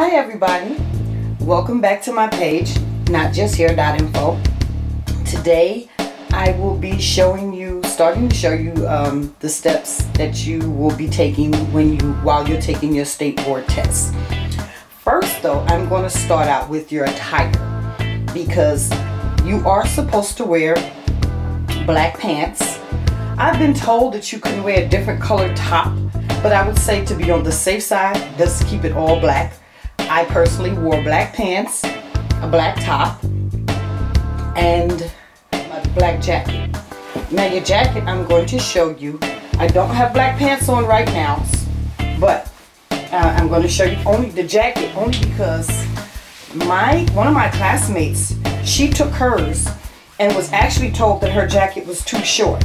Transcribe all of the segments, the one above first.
Hi everybody, welcome back to my page, notjusthair.info. Today I will be showing you, starting to show you um, the steps that you will be taking when you, while you're taking your state board test. First though, I'm going to start out with your attire because you are supposed to wear black pants. I've been told that you can wear a different colored top, but I would say to be on the safe side, just keep it all black. I personally wore black pants, a black top, and my black jacket. Now your jacket I'm going to show you. I don't have black pants on right now, but uh, I'm going to show you only the jacket only because my one of my classmates, she took hers and was actually told that her jacket was too short.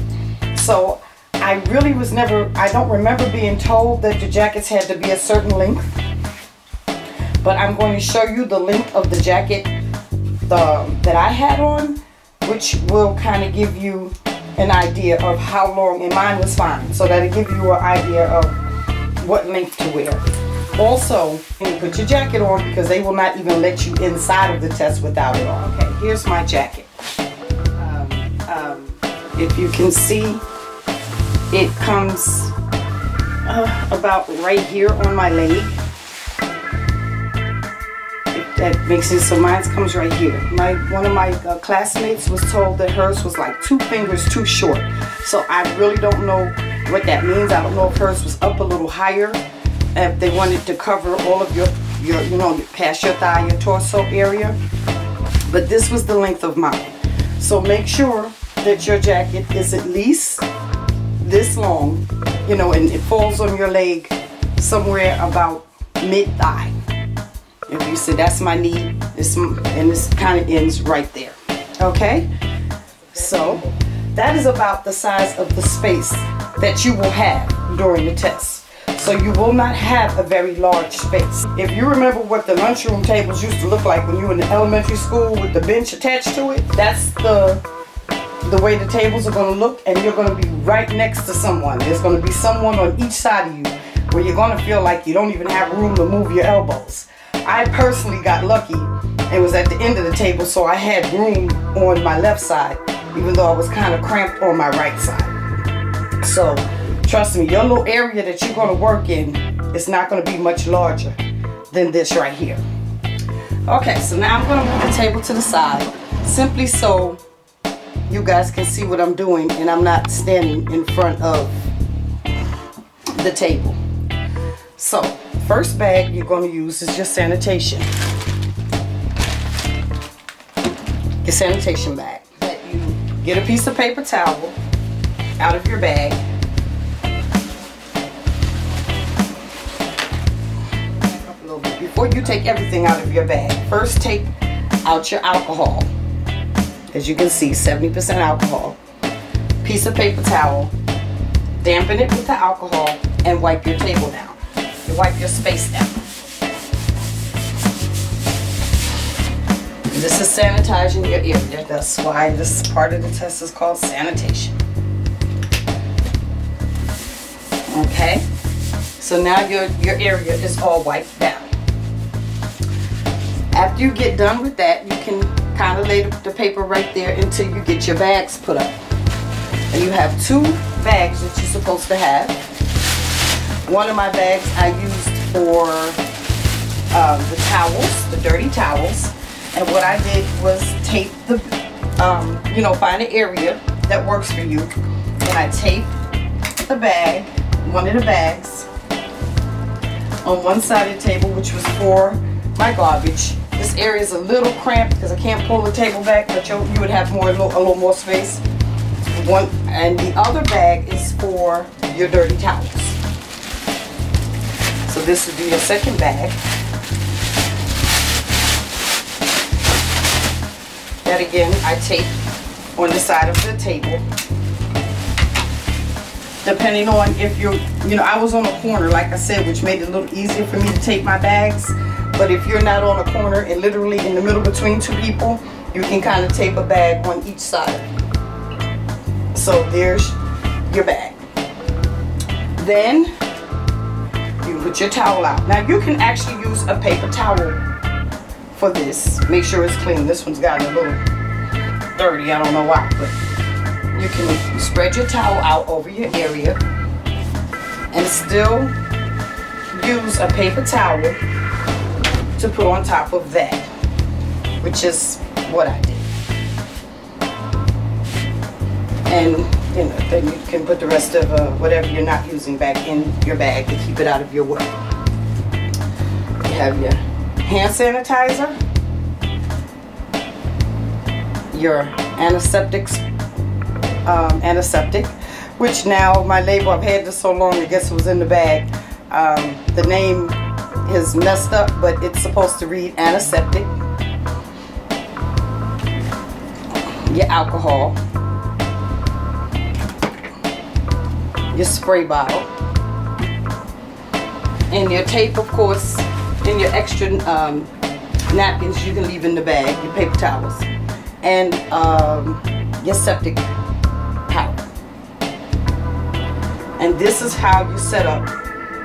So I really was never, I don't remember being told that the jackets had to be a certain length. But I'm going to show you the length of the jacket the, that I had on, which will kind of give you an idea of how long, and mine was fine. So that'll give you an idea of what length to wear. Also, you put your jacket on because they will not even let you inside of the test without it on. Okay, here's my jacket. Um, um, if you can see, it comes uh, about right here on my leg. That makes it So mine comes right here. My One of my uh, classmates was told that hers was like two fingers too short. So I really don't know what that means. I don't know if hers was up a little higher. If they wanted to cover all of your, your you know, past your thigh, your torso area. But this was the length of mine. So make sure that your jacket is at least this long, you know, and it falls on your leg somewhere about mid-thigh. If you see, that's my knee, this, and this kind of ends right there. Okay? So, that is about the size of the space that you will have during the test. So you will not have a very large space. If you remember what the lunchroom tables used to look like when you were in elementary school with the bench attached to it, that's the the way the tables are going to look and you're going to be right next to someone. There's going to be someone on each side of you where you're going to feel like you don't even have room to move your elbows. I personally got lucky and was at the end of the table so I had room on my left side even though I was kind of cramped on my right side. So trust me, your little area that you're going to work in is not going to be much larger than this right here. Okay, so now I'm going to move the table to the side simply so you guys can see what I'm doing and I'm not standing in front of the table. So, first bag you're going to use is your sanitation. Your sanitation bag. You get a piece of paper towel out of your bag. Before you take everything out of your bag, first take out your alcohol as you can see 70% alcohol piece of paper towel dampen it with the alcohol and wipe your table down wipe your space down. This is sanitizing your area that's why this part of the test is called sanitation. Okay? So now your your area is all wiped down. After you get done with that you can kind of lay the paper right there until you get your bags put up. And you have two bags that you're supposed to have. One of my bags I used for um, the towels, the dirty towels. And what I did was tape the, um, you know, find an area that works for you. And I taped the bag, one of the bags, on one side of the table, which was for my garbage. This area is a little cramped because I can't pull the table back, but you, you would have more a little, a little more space. One and the other bag is for your dirty towels. So this would be your second bag. That again, I tape on the side of the table. Depending on if you're, you know, I was on a corner, like I said, which made it a little easier for me to tape my bags. But if you're not on a corner and literally in the middle between two people, you can kind of tape a bag on each side. So there's your bag. Then put your towel out. Now you can actually use a paper towel for this. Make sure it's clean. This one's gotten a little dirty. I don't know why, but you can spread your towel out over your area and still use a paper towel to put on top of that, which is what I did. And you know, then you can put the rest of uh, whatever you're not using back in your bag to keep it out of your way. You have your hand sanitizer, your antiseptics, um, antiseptic, which now my label, I've had this so long, I guess it was in the bag. Um, the name is messed up, but it's supposed to read antiseptic. Your alcohol. Your spray bottle. And your tape, of course, and your extra um, napkins you can leave in the bag, your paper towels. And um, your styptic powder. And this is how you set up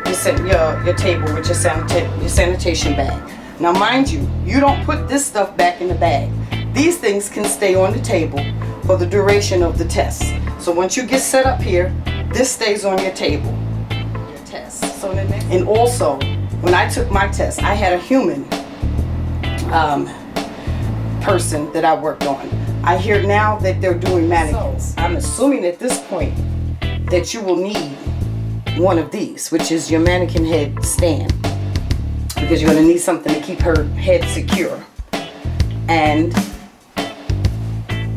your, your, your table with your, sanita your sanitation bag. Now mind you, you don't put this stuff back in the bag. These things can stay on the table for the duration of the test. So once you get set up here, this stays on your table. Your test. So and also, when I took my test, I had a human um, person that I worked on. I hear now that they're doing mannequins. So, I'm assuming at this point that you will need one of these, which is your mannequin head stand. Because you're going to need something to keep her head secure. And,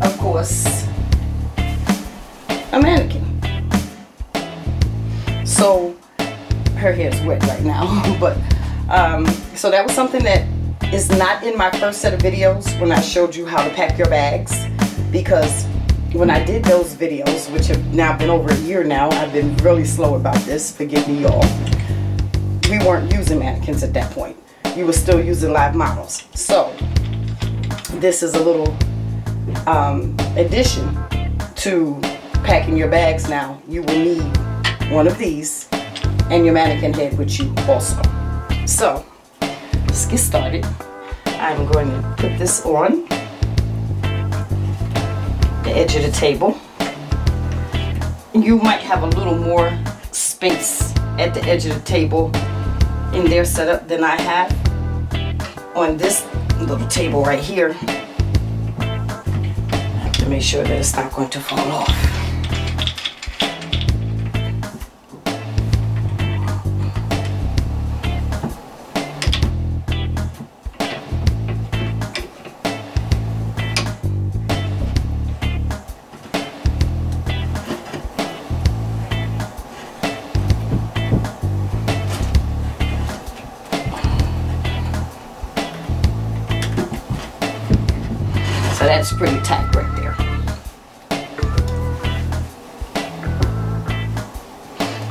of course, hair is wet right now. but, um, so that was something that is not in my first set of videos when I showed you how to pack your bags. Because when I did those videos, which have now been over a year now, I've been really slow about this, forgive me y'all. We weren't using mannequins at that point. You were still using live models. So, this is a little um, addition to packing your bags now. You will need one of these and your mannequin head with you also. So, let's get started. I'm going to put this on the edge of the table. You might have a little more space at the edge of the table in their setup than I have on this little table right here. I have to make sure that it's not going to fall off. So that's pretty tight right there.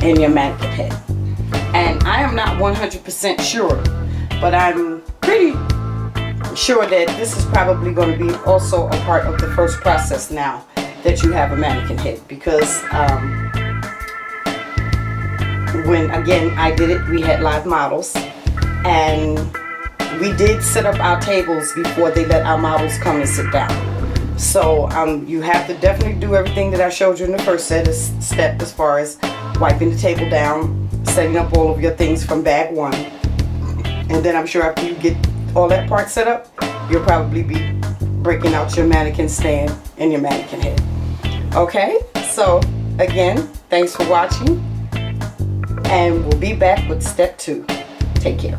And your mannequin head. And I am not 100% sure, but I'm pretty sure that this is probably going to be also a part of the first process now that you have a mannequin head because um, when again I did it we had live models and we did set up our tables before they let our models come and sit down. So um, you have to definitely do everything that I showed you in the first set of step as far as wiping the table down, setting up all of your things from bag one. And then I'm sure after you get all that part set up, you'll probably be breaking out your mannequin stand and your mannequin head. Okay, so again, thanks for watching and we'll be back with step two. Take care.